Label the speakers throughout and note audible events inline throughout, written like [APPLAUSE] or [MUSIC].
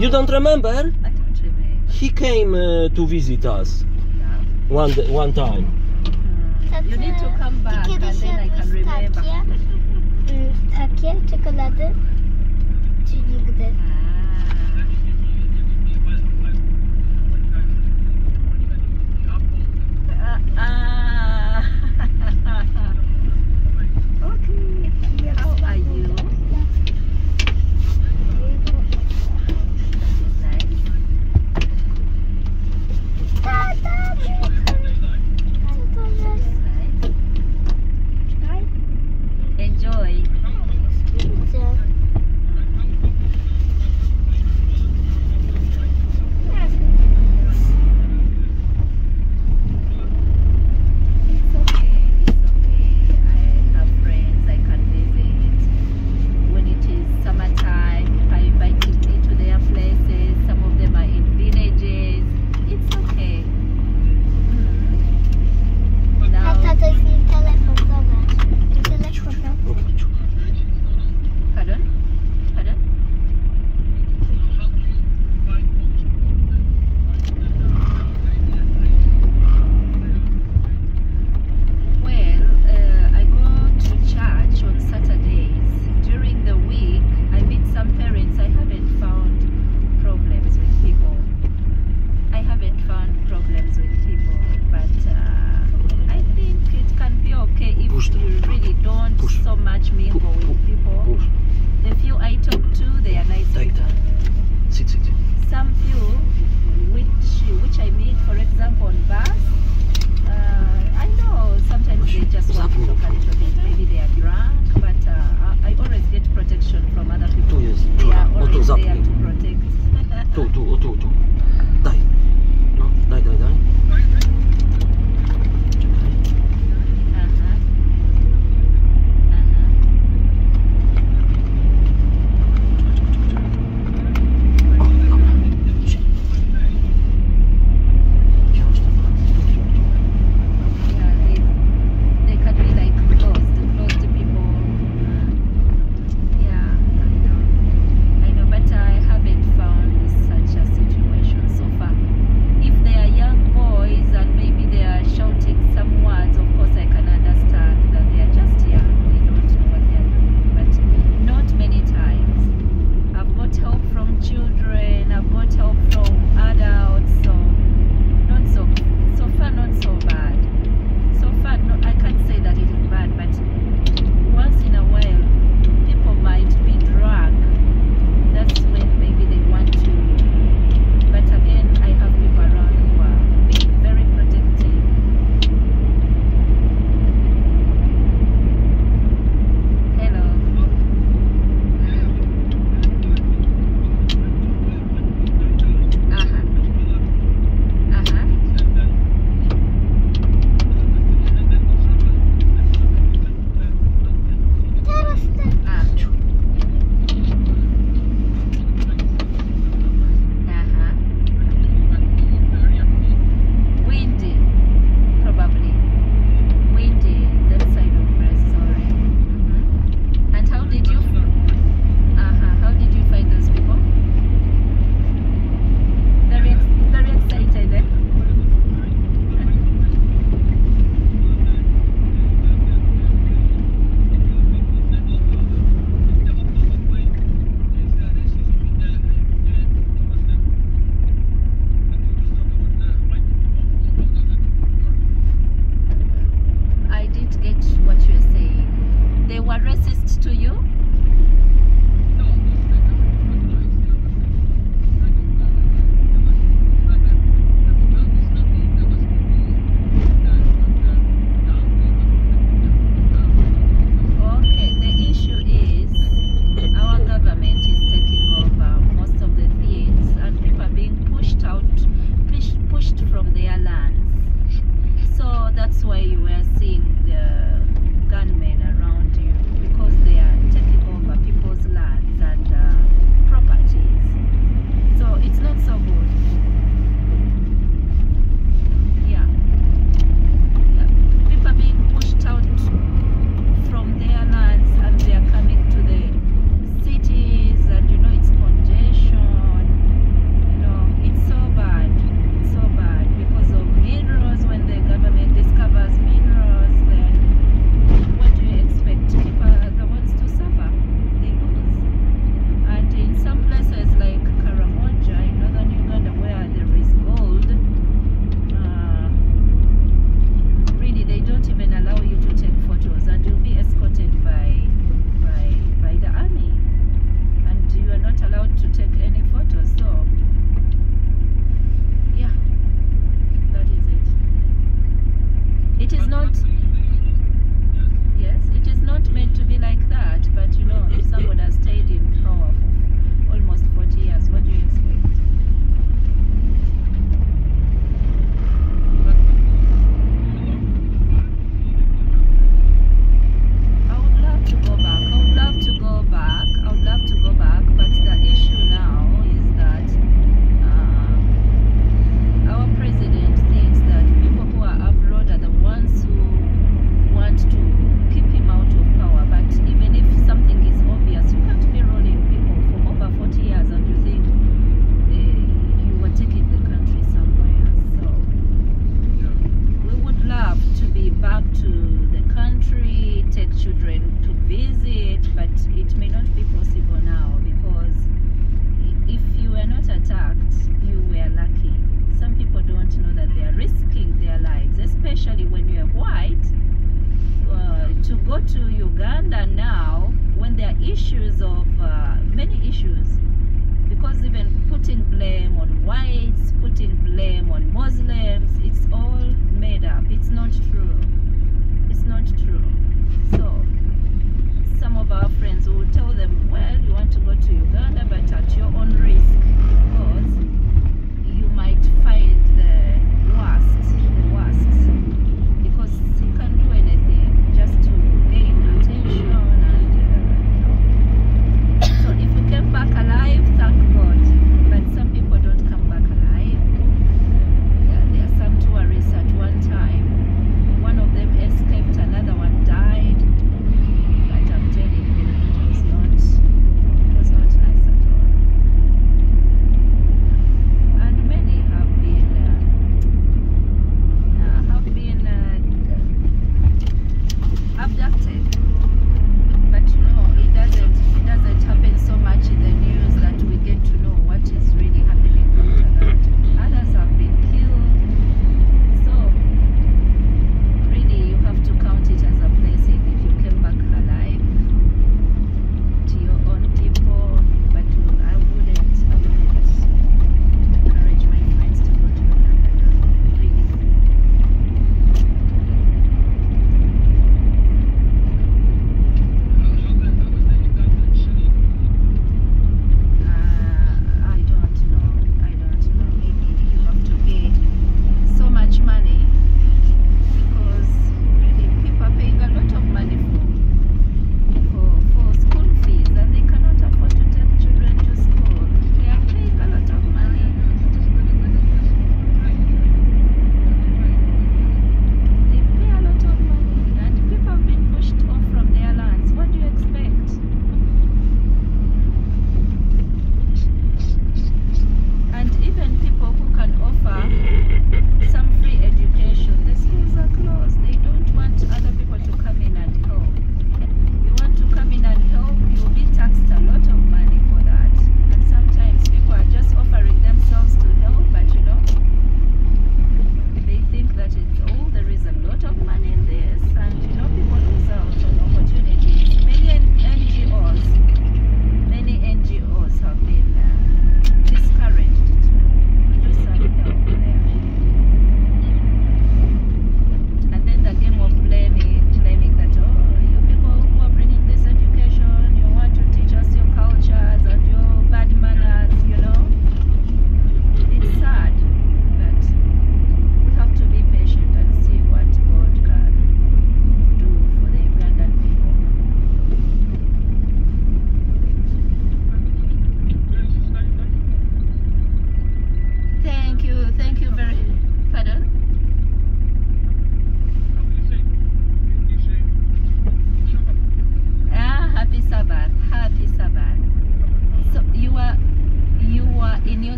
Speaker 1: You don't remember?
Speaker 2: I don't remember.
Speaker 1: He came uh, to visit us
Speaker 2: Yeah.
Speaker 1: one d- one time.
Speaker 2: You need to come back
Speaker 3: Ty
Speaker 2: and
Speaker 3: kiedyś
Speaker 2: then I can
Speaker 3: jadłeś
Speaker 2: remember.
Speaker 3: takie, mm, takie czekolady? Czy nigdy?
Speaker 2: Ah. [LAUGHS] [LAUGHS]
Speaker 3: example, bus, to
Speaker 2: you. it is not issues of uh, many issues because even putting blame on whites, putting blame on Muslims, it's all made up. It's not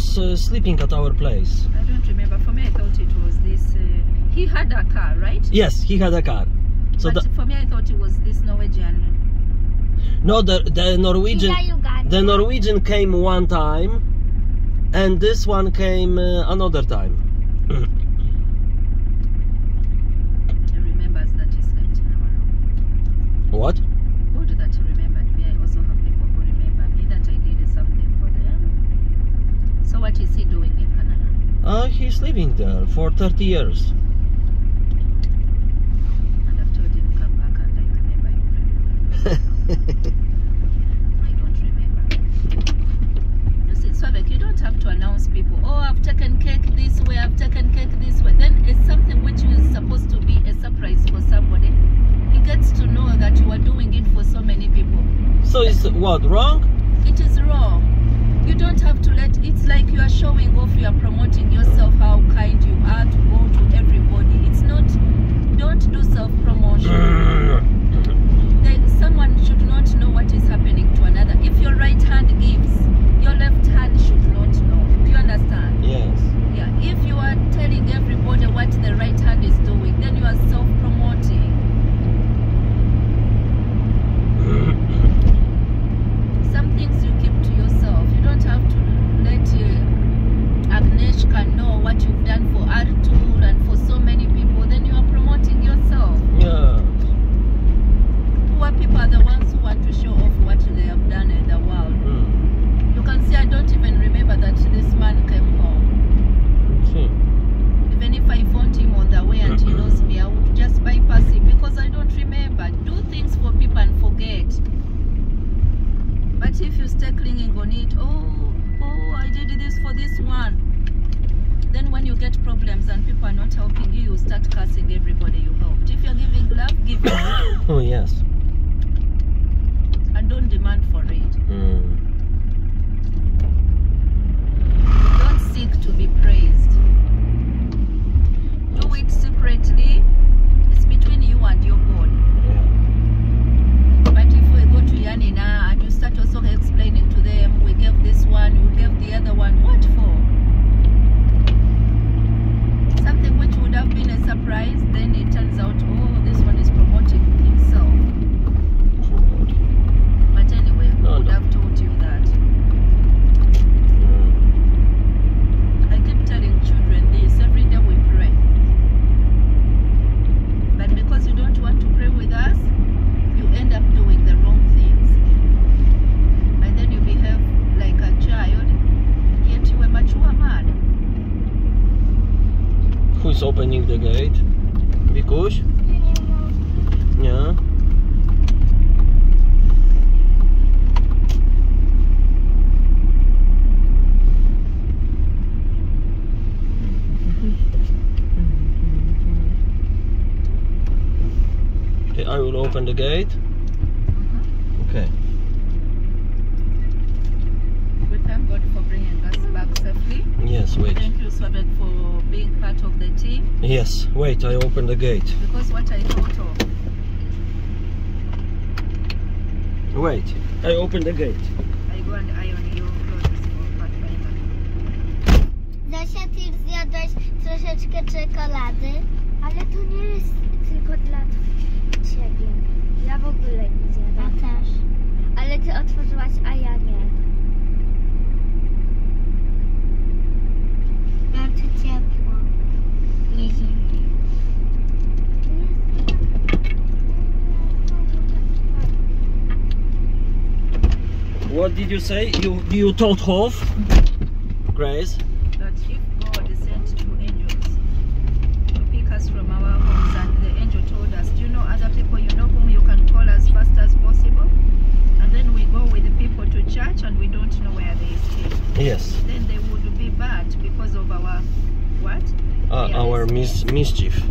Speaker 2: was uh,
Speaker 1: sleeping at our place.
Speaker 2: I don't remember. For me, I thought it was this. Uh, he had a car, right?
Speaker 1: Yes, he had a car. So
Speaker 2: but for me, I thought it was this Norwegian.
Speaker 1: No, the the Norwegian. The Norwegian came one time, and this one came uh, another time.
Speaker 2: he remembers that he slept in our room.
Speaker 1: What? he's living there for 30 years.
Speaker 2: And after I didn't come back and I remember you [LAUGHS] I don't remember. You see, Swabek, you don't have to announce people, oh, I've taken cake this way, I've taken cake this way. Then it's something which is supposed to be a surprise for somebody. He gets to know that you are doing it for so many people.
Speaker 1: So is what, wrong?
Speaker 2: It is wrong you don't have to let it's like you are showing off you are promoting yourself how kind you are to go to everybody. It's not don't do self-promotion. Someone should not know what is happening to another. If your right hand gives your left hand should not know. Do you understand?
Speaker 1: Yes.
Speaker 2: Yeah if you are telling everybody what the right hand is doing then you are self
Speaker 1: open the gate. Okay.
Speaker 2: We thank God for bringing us back safely.
Speaker 1: Yes, wait.
Speaker 2: Thank you, Swabek, for being part of the team.
Speaker 1: Yes, wait, I open the gate.
Speaker 2: Because what I thought of,
Speaker 1: Wait, I open the gate.
Speaker 2: I go and iron your clothes for Pathfinder.
Speaker 3: Zosia, ty zjadłaś troszeczkę czekolady, ale to nie jest tylko dla ciebie. Ja w ogóle nie zjadam. Ja też. Ale ty otworzyłaś, a ja nie. Mam tu ciepło. Nie zimno.
Speaker 1: What did you say? You you told Hof? Grace? Yes.
Speaker 2: Then they would be bad because of our what?
Speaker 1: Uh, our mis mischief.